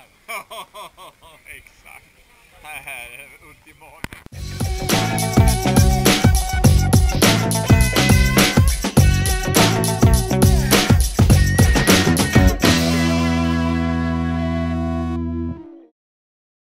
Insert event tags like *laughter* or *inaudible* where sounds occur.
här. *laughs* Exakt. Här är ultimatum.